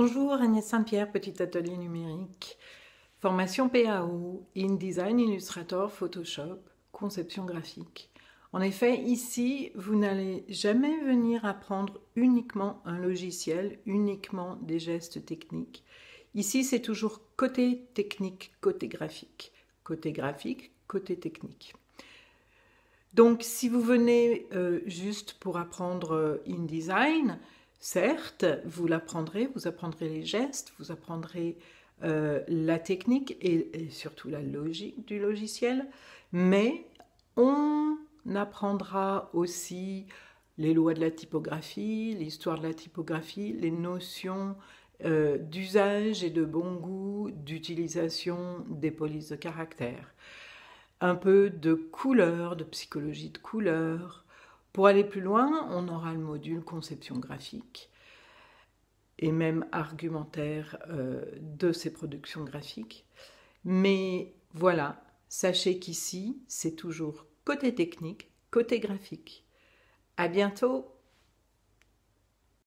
Bonjour Agnès Saint-Pierre, petit atelier numérique. Formation PAO, InDesign, Illustrator, Photoshop, conception graphique. En effet, ici, vous n'allez jamais venir apprendre uniquement un logiciel, uniquement des gestes techniques. Ici, c'est toujours côté technique, côté graphique. Côté graphique, côté technique. Donc, si vous venez euh, juste pour apprendre euh, InDesign, certes, vous l'apprendrez, vous apprendrez les gestes, vous apprendrez euh, la technique et, surtout la logique du logiciel, mais on apprendra aussi les lois de la typographie, l'histoire de la typographie, les notions d'usage et de bon goût d'utilisation des polices de caractère un peu de couleur, de psychologie de couleur. Pour aller plus loin, on aura le module conception graphique et même argumentaire euh, de ces productions graphiques. Mais voilà, sachez qu'ici, c'est toujours côté technique, côté graphique. À bientôt!